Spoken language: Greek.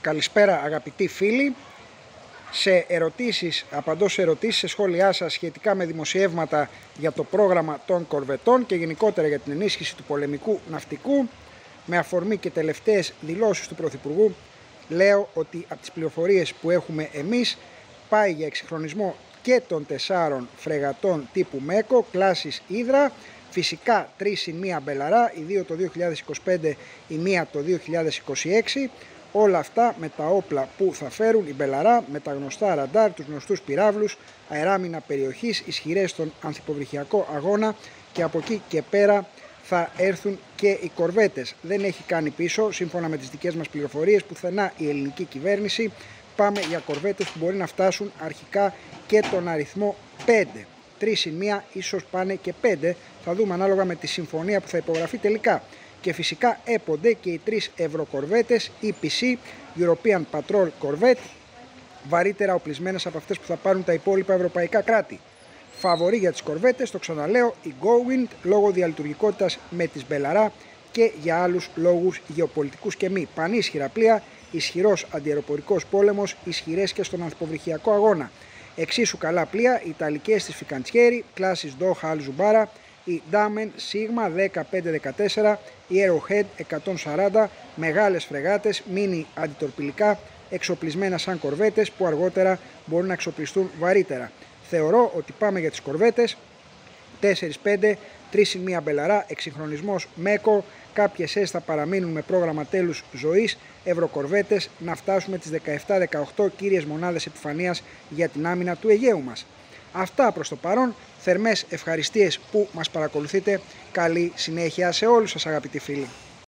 Καλησπέρα αγαπητοί φίλοι. Σε ερωτήσεις, απαντώ σε ερωτήσεις, σε σχόλιά σας σχετικά με δημοσιεύματα για το πρόγραμμα των κορβετών και γενικότερα για την ενίσχυση του πολεμικού ναυτικού με αφορμή και τελευταίες δηλώσεις του Πρωθυπουργού λέω ότι από τις πληροφορίες που έχουμε εμείς πάει για εξυγχρονισμό και των τεσσάρων φρεγατών τύπου ΜΕΚΟ, κλάσης Ήδρα, φυσικά τρεις η μία μπελαρά, οι δύο το 2025, η μία το 2026, όλα αυτά με τα όπλα που θα φέρουν η Μπελαρά, με τα γνωστά ραντάρ, τους γνωστούς πυραύλους, αεράμυνα περιοχής, ισχυρές στον ανθυποβρυχιακό αγώνα και από εκεί και πέρα θα έρθουν και οι κορβέτες. Δεν έχει κάνει πίσω, σύμφωνα με τις δικές μας πληροφορίες, πουθενά η ελληνική κυβέρνηση. Πάμε για κορβέτες που μπορεί να φτάσουν αρχικά και τον αριθμό 5. Τρεις ή μία, ίσως πάνε και 5. Θα δούμε ανάλογα με τη συμφωνία που θα υπογραφεί τελικά. Και φυσικά έπονται και οι τρεις ευρωκορβέτες, EPC, European Patrol Corvette, βαρύτερα οπλισμένες από αυτές που θα πάρουν τα υπόλοιπα ευρωπαϊκά κράτη. Φαβορή για τις κορβέτες, το ξαναλέω, η Gowind λόγω διαλειτουργικότητας με τις Μπελαρά και για άλλους λόγους γεωπολιτικούς και μη. Πανίσχυρα πλοία, ισχυρός αντιαεροπορικός πόλεμος, ισχυρές και στον ανθυποβρυχιακό αγώνα. Εξίσου καλά πλοία, οι Ιταλικές της Φικαντσιέρι, κλάσεις Doha Al η Damen Sigma 1514, η Arrowhead 140, μεγάλες φρεγάτες, μίνι αντιτορπιλικά, εξοπλισμένα σαν κορβέτες που αργότερα μπορούν να εξοπλιστούν βαρύτερα. Θεωρώ ότι πάμε για τις κορβέτες 4-5, 3 1 μπελαρά, εξυγχρονισμός ΜΕΚΟ, κάποιες ΕΣ θα παραμείνουν με πρόγραμμα τέλους ζωής, ευρωκορβέτες, να φτάσουμε τις 17-18 κύριες μονάδες επιφανείας για την άμυνα του Αιγαίου μας. Αυτά προς το παρόν, θερμές ευχαριστίες που μας παρακολουθείτε, καλή συνέχεια σε όλους σας αγαπητοί φίλοι.